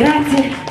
Grazie.